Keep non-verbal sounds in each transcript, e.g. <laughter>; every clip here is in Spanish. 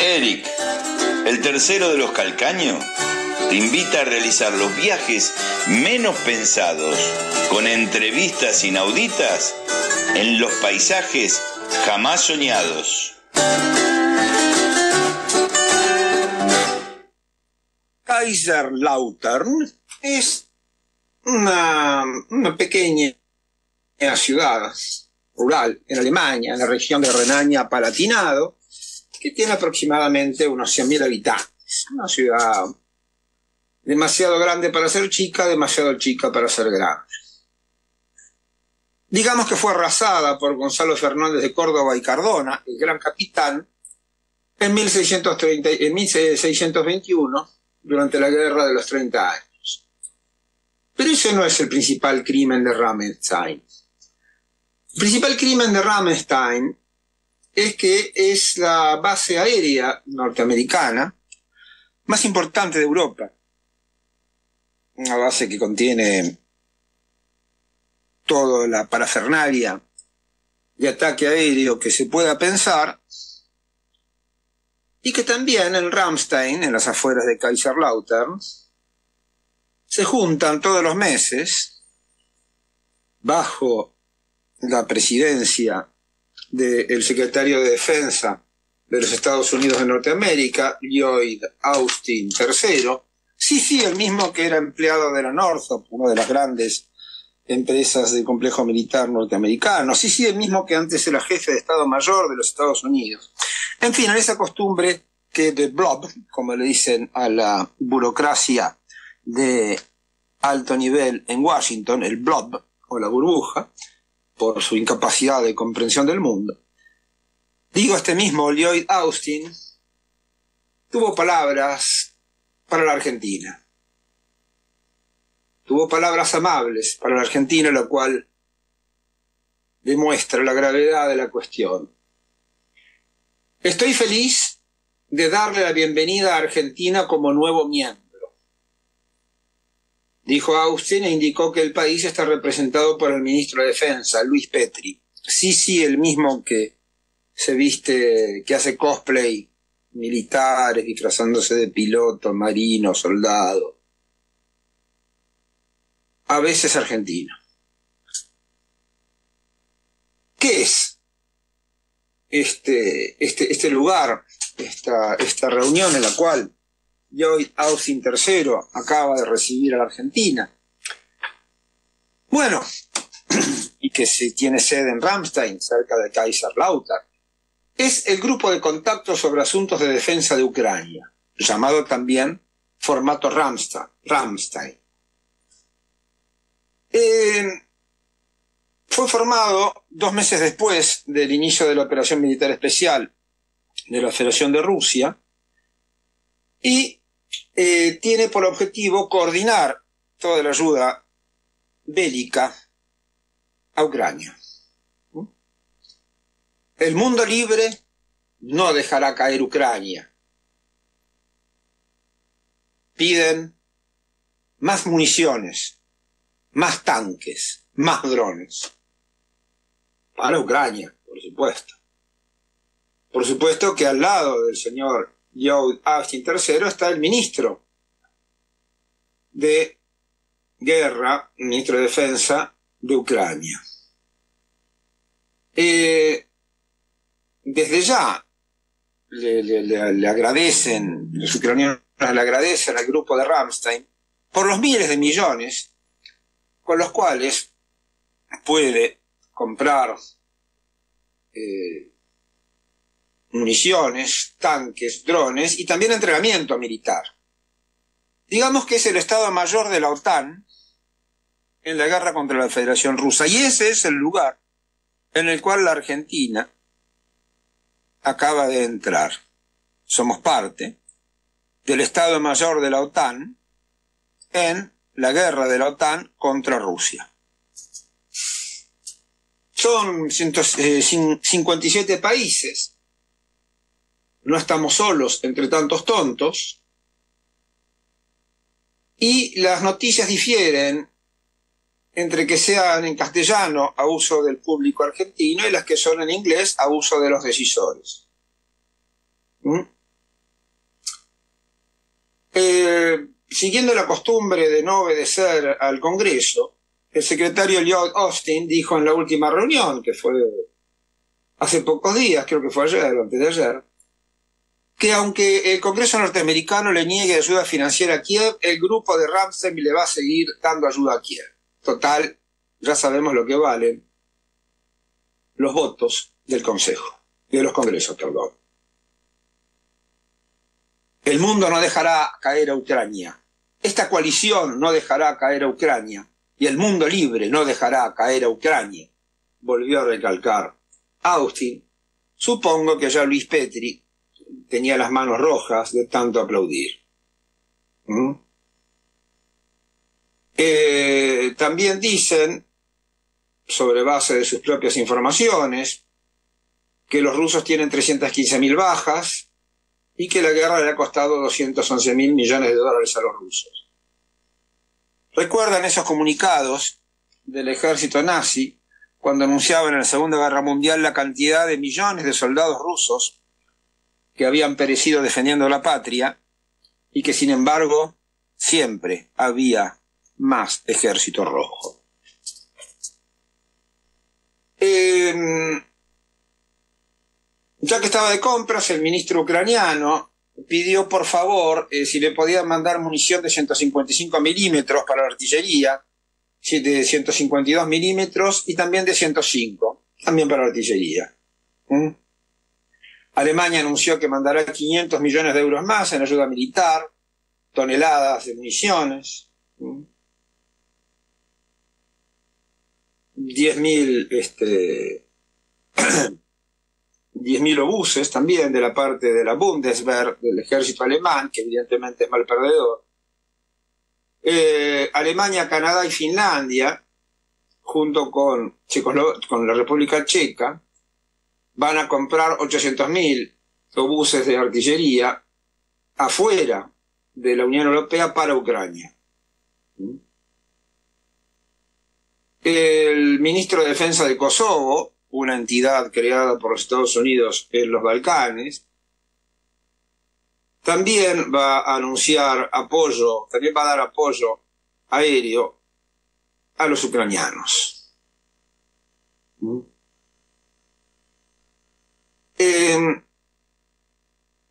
Eric, el tercero de los calcaños, te invita a realizar los viajes menos pensados, con entrevistas inauditas en los paisajes jamás soñados. Kaiserlautern es una, una pequeña ciudad rural en Alemania, en la región de Renania-Palatinado, que tiene aproximadamente unos 100.000 habitantes. Una ciudad demasiado grande para ser chica, demasiado chica para ser grande. Digamos que fue arrasada por Gonzalo Fernández de Córdoba y Cardona, el gran capitán, en, 1630, en 1621, durante la Guerra de los 30 años. Pero ese no es el principal crimen de Ramenstein. El principal crimen de Ramenstein es que es la base aérea norteamericana más importante de Europa. Una base que contiene toda la parafernalia de ataque aéreo que se pueda pensar y que también en Ramstein, en las afueras de Kaiserlautern, se juntan todos los meses bajo la presidencia del secretario de Defensa de los Estados Unidos de Norteamérica, Lloyd Austin III, sí, sí, el mismo que era empleado de la Northrop, una de las grandes empresas del complejo militar norteamericano, sí, sí, el mismo que antes era jefe de Estado Mayor de los Estados Unidos. En fin, en esa costumbre que de blob, como le dicen a la burocracia de alto nivel en Washington, el blob o la burbuja, por su incapacidad de comprensión del mundo. Digo, este mismo Lloyd Austin tuvo palabras para la Argentina. Tuvo palabras amables para la Argentina, lo cual demuestra la gravedad de la cuestión. Estoy feliz de darle la bienvenida a Argentina como nuevo miembro. Dijo Austin e indicó que el país está representado por el ministro de Defensa, Luis Petri. Sí, sí, el mismo que se viste, que hace cosplay militares, disfrazándose de piloto, marino, soldado. A veces argentino. ¿Qué es este, este, este lugar, esta, esta reunión en la cual Lloyd Austin III acaba de recibir a la Argentina? Bueno, <clears throat> y que se tiene sede en Ramstein, cerca de Kaiserlautern es el grupo de contacto sobre asuntos de defensa de Ucrania, llamado también formato Ramstein. Eh, fue formado dos meses después del inicio de la operación militar especial de la Federación de Rusia y eh, tiene por objetivo coordinar toda la ayuda bélica a Ucrania. El mundo libre no dejará caer Ucrania. Piden más municiones, más tanques, más drones. Para Ucrania, por supuesto. Por supuesto que al lado del señor Joe Austin III está el ministro de Guerra, ministro de Defensa de Ucrania. Eh, desde ya le, agradecen, los ucranianos le agradecen al grupo de Ramstein por los miles de millones con los cuales puede comprar eh, municiones, tanques, drones y también entrenamiento militar. Digamos que es el Estado Mayor de la OTAN en la guerra contra la Federación Rusa y ese es el lugar en el cual la Argentina acaba de entrar. Somos parte del Estado Mayor de la OTAN en la guerra de la OTAN contra Rusia. Son 57 eh, países. No estamos solos entre tantos tontos. Y las noticias difieren entre que sean en castellano a uso del público argentino y las que son en inglés a uso de los decisores. ¿Mm? Eh, siguiendo la costumbre de no obedecer al Congreso, el secretario Lloyd Austin dijo en la última reunión, que fue hace pocos días, creo que fue ayer antes de ayer, que aunque el Congreso norteamericano le niegue ayuda financiera a Kiev, el grupo de Ramsey le va a seguir dando ayuda a Kiev. Total, ya sabemos lo que valen los votos del Consejo, de los Congresos, perdón. El mundo no dejará caer a Ucrania. Esta coalición no dejará caer a Ucrania. Y el mundo libre no dejará caer a Ucrania. Volvió a recalcar Austin. Supongo que ya Luis Petri tenía las manos rojas de tanto aplaudir. ¿Mm? Eh, también dicen, sobre base de sus propias informaciones, que los rusos tienen 315.000 bajas y que la guerra le ha costado 211 mil millones de dólares a los rusos. ¿Recuerdan esos comunicados del ejército nazi cuando anunciaban en la Segunda Guerra Mundial la cantidad de millones de soldados rusos que habían perecido defendiendo la patria y que sin embargo siempre había más ejército rojo. Eh, ya que estaba de compras, el ministro ucraniano pidió por favor eh, si le podían mandar munición de 155 milímetros para la artillería, de 152 milímetros y también de 105, también para la artillería. ¿Mm? Alemania anunció que mandará 500 millones de euros más en ayuda militar, toneladas de municiones. ¿Mm? 10.000 este, <clears throat> 10.000 obuses también de la parte de la Bundeswehr, del ejército alemán, que evidentemente es mal perdedor. Eh, Alemania, Canadá y Finlandia, junto con, con la República Checa, van a comprar 800.000 obuses de artillería afuera de la Unión Europea para Ucrania. El ministro de Defensa de Kosovo una entidad creada por los Estados Unidos en los Balcanes, también va a anunciar apoyo, también va a dar apoyo aéreo a los ucranianos.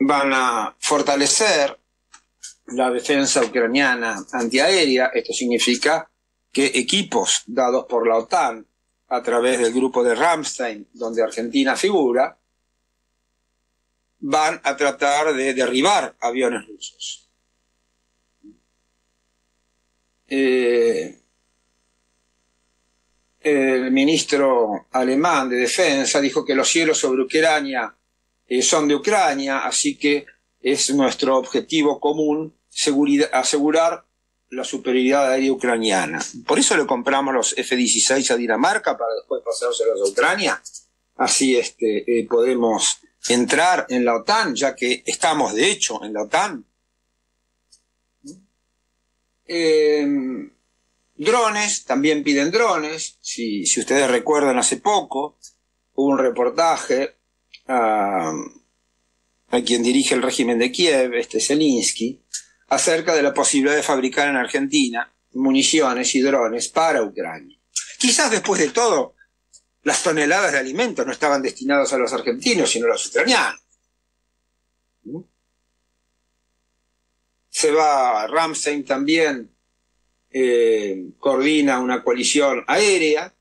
Van a fortalecer la defensa ucraniana antiaérea. Esto significa que equipos dados por la OTAN a través del grupo de Ramstein, donde Argentina figura, van a tratar de derribar aviones rusos. Eh, el ministro alemán de defensa dijo que los cielos sobre Ucrania eh, son de Ucrania, así que es nuestro objetivo común asegurar la superioridad aérea ucraniana. Por eso le compramos los F-16 a Dinamarca para después pasárselos a Ucrania. Así este, eh, podemos entrar en la OTAN, ya que estamos de hecho en la OTAN. Em, drones, también piden drones. Si, si, ustedes recuerdan, hace poco hubo un reportaje a, quien dirige el régimen de Kiev, este Zelensky, acerca de la posibilidad de fabricar en Argentina municiones y drones para Ucrania. Quizás después de todo, las toneladas de alimentos no estaban destinadas a los argentinos, sino a los ucranianos. ¿Mm? Se va, Ramstein también eh, coordina una coalición aérea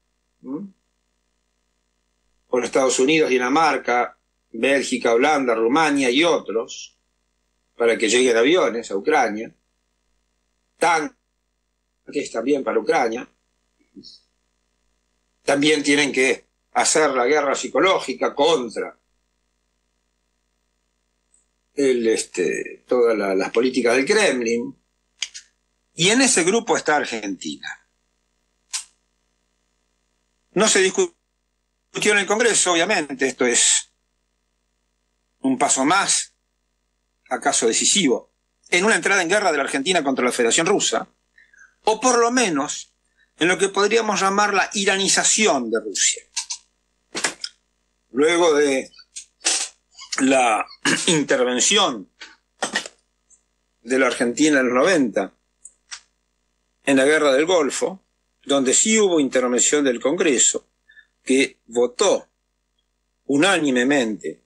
con Estados Unidos, Dinamarca, Bélgica, Holanda, Rumania y otros para que lleguen aviones a Ucrania, tanques también para Ucrania, también tienen que hacer la guerra psicológica contra el, este, todas las políticas del Kremlin. Y en ese grupo está Argentina. No se discutió en el Congreso, obviamente, esto es un paso más acaso decisivo, en una entrada en guerra de la Argentina contra la Federación Rusa, o por lo menos en lo que podríamos llamar la iranización de Rusia. Luego de la <clears throat> intervención de la Argentina en los 90 en la guerra del Golfo, donde sí hubo intervención del Congreso, que votó unánimemente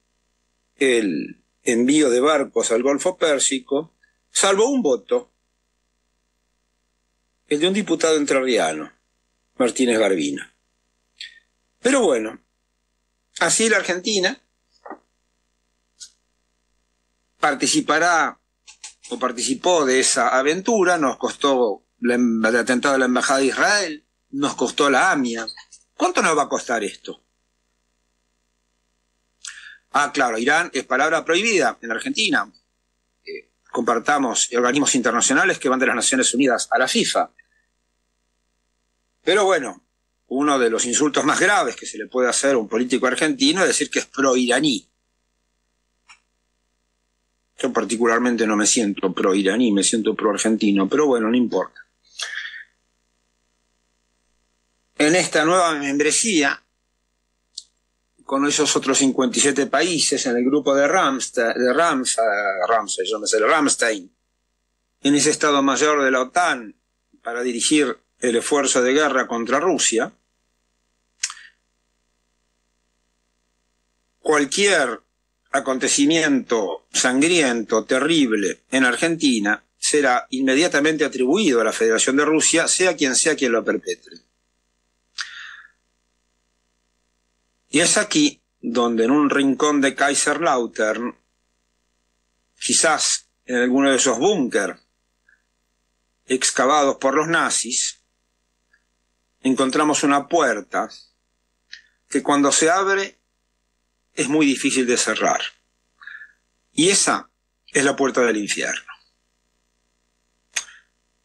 el envío de barcos al Golfo Pérsico, salvo un voto, el de un diputado entrerriano, Martínez Garbina. Pero bueno, así la Argentina participará o participó de esa aventura, nos costó el atentado a la Embajada de Israel, nos costó la AMIA. ¿Cuánto nos va a costar esto? Ah, claro, Irán es palabra prohibida en Argentina. Eh, compartamos organismos internacionales que van de las Naciones Unidas a la FIFA. Pero bueno, uno de los insultos más graves que se le puede hacer a un político argentino es decir que es pro-iraní. Yo particularmente no me siento pro-iraní, me siento pro-argentino, pero bueno, no importa. En esta nueva membresía, con esos otros 57 países en el grupo de Ramstein, de Ramstein, yo me sé, Ramstein, en ese Estado Mayor de la OTAN para dirigir el esfuerzo de guerra contra Rusia, cualquier acontecimiento sangriento, terrible en Argentina, será inmediatamente atribuido a la Federación de Rusia, sea quien sea quien lo perpetre. Y es aquí donde en un rincón de Kaiserlautern, quizás en alguno de esos búnker excavados por los nazis, encontramos una puerta que cuando se abre es muy difícil de cerrar. Y esa es la puerta del infierno.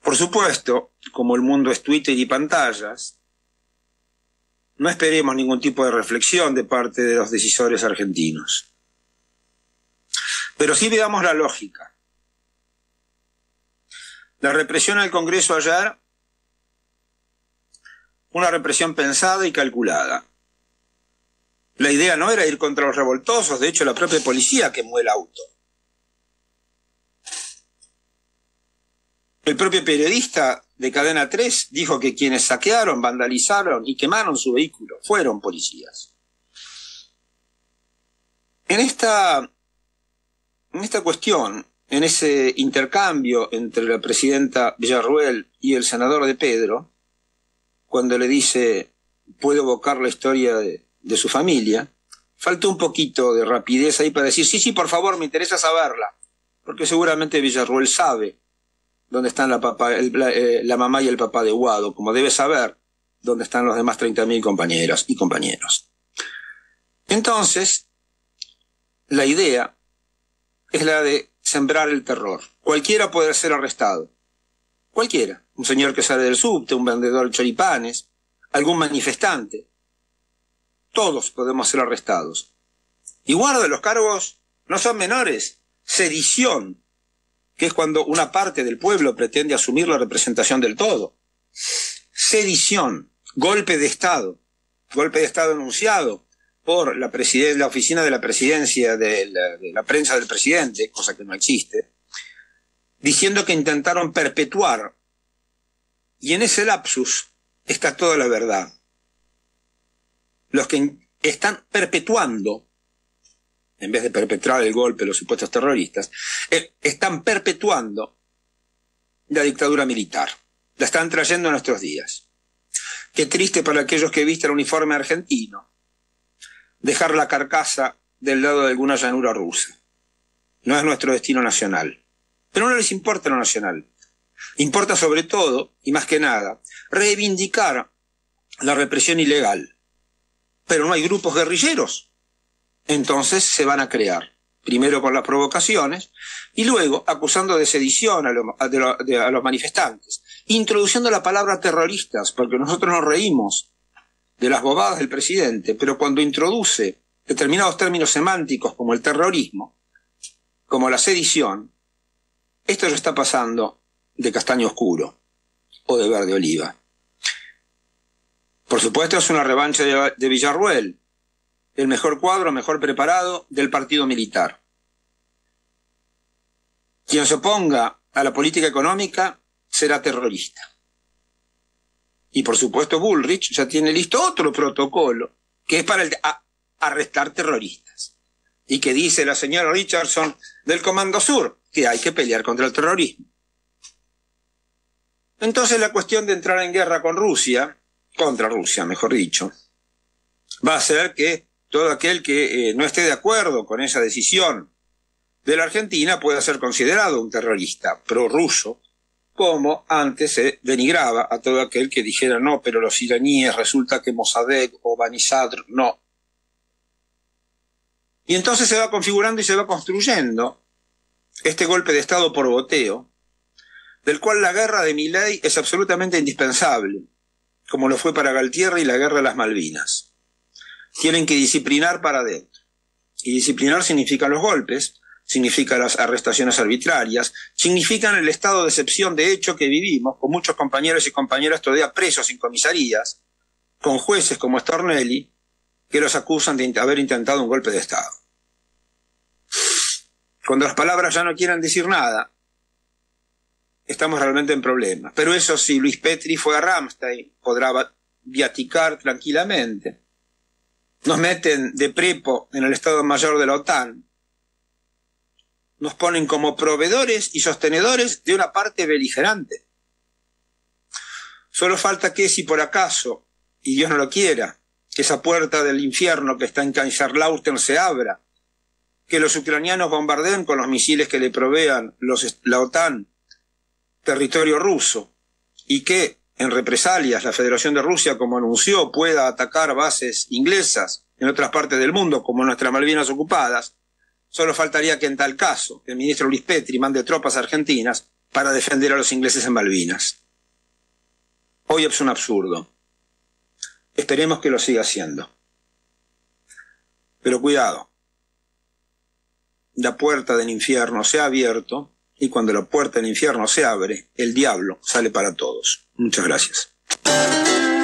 Por supuesto, como el mundo es Twitter y pantallas, no esperemos ningún tipo de reflexión de parte de los decisores argentinos. Pero sí veamos la lógica. La represión al Congreso ayer, una represión pensada y calculada. La idea no era ir contra los revoltosos, de hecho la propia policía quemó el auto. El propio periodista de Cadena 3 dijo que quienes saquearon, vandalizaron y quemaron su vehículo fueron policías. En esta, en esta cuestión, en ese intercambio entre la presidenta Villarruel y el senador de Pedro, cuando le dice, puedo evocar la historia de, de su familia, faltó un poquito de rapidez ahí para decir, sí, sí, por favor, me interesa saberla, porque seguramente Villarruel sabe dónde están la, eh, la, mamá y el papá de Guado, como debe saber dónde están los demás 30.000 compañeras y compañeros. Entonces, la idea es la de sembrar el terror. Cualquiera puede ser arrestado. Cualquiera. Un señor que sale del subte, un vendedor de choripanes, algún manifestante todos podemos ser arrestados. Y guarda, los cargos no son menores. Sedición, que es cuando una parte del pueblo pretende asumir la representación del todo. Sedición, golpe de Estado, golpe de Estado anunciado por la, la oficina de la presidencia de la, de la prensa del presidente, cosa que no existe, diciendo que intentaron perpetuar. Y en ese lapsus está toda la verdad los que están perpetuando, en vez de perpetrar el golpe los supuestos terroristas, eh, están perpetuando la dictadura militar. La están trayendo a nuestros días. Qué triste para aquellos que visten el uniforme argentino. Dejar la carcasa del lado de alguna llanura rusa. No es nuestro destino nacional. Pero no les importa lo nacional. Importa sobre todo, y más que nada, reivindicar la represión ilegal pero no hay grupos guerrilleros. Entonces se van a crear, primero con las provocaciones y luego acusando de sedición a, los manifestantes, introduciendo la palabra terroristas, porque nosotros nos reímos de las bobadas del presidente, pero cuando introduce determinados términos semánticos como el terrorismo, como la sedición, esto ya está pasando de castaño oscuro o de verde oliva. Por supuesto es una revancha de Villarruel, el mejor cuadro, mejor preparado del partido militar. Quien se oponga a la política económica será terrorista. Y por supuesto Bullrich ya tiene listo otro protocolo, que es para arrestar terroristas. Y que dice la señora Richardson del Comando Sur, que hay que pelear contra el terrorismo. Entonces la cuestión de entrar en guerra con Rusia, contra Rusia, mejor dicho, va a ser que todo aquel que eh, no esté de acuerdo con esa decisión de la Argentina pueda ser considerado un terrorista prorruso, como antes se denigraba a todo aquel que dijera no, pero los iraníes resulta que Mossadegh o Banisadr no. Y entonces se va configurando y se va construyendo este golpe de Estado por boteo, del cual la guerra de Miley es absolutamente indispensable, como lo fue para Galtierre y la guerra de las Malvinas. Tienen que disciplinar para adentro. Y disciplinar significa los golpes, significa las arrestaciones arbitrarias, significan el estado de excepción de hecho que vivimos, con muchos compañeros y compañeras todavía presos en comisarías, con jueces como Stornelli, que los acusan de haber intentado un golpe de Estado. Cuando las palabras ya no quieran decir nada, estamos realmente en problemas. Pero eso sí, Luis Petri fue a Ramstein, podrá viaticar tranquilamente. Nos meten de prepo en el Estado Mayor de la OTAN. Nos ponen como proveedores y sostenedores de una parte beligerante. Solo falta que si por acaso, y Dios no lo quiera, esa puerta del infierno que está en Kaiserlautern se abra, que los ucranianos bombardeen con los misiles que le provean los, la OTAN territorio ruso y que, en represalias, la Federación de Rusia, como anunció, pueda atacar bases inglesas en otras partes del mundo, como nuestras Malvinas ocupadas, solo faltaría que en tal caso el ministro Luis Petri mande tropas argentinas para defender a los ingleses en Malvinas. Hoy es un absurdo. Esperemos que lo siga siendo. Pero cuidado. La puerta del infierno se ha abierto y cuando la puerta del infierno se abre, el diablo sale para todos. Muchas gracias.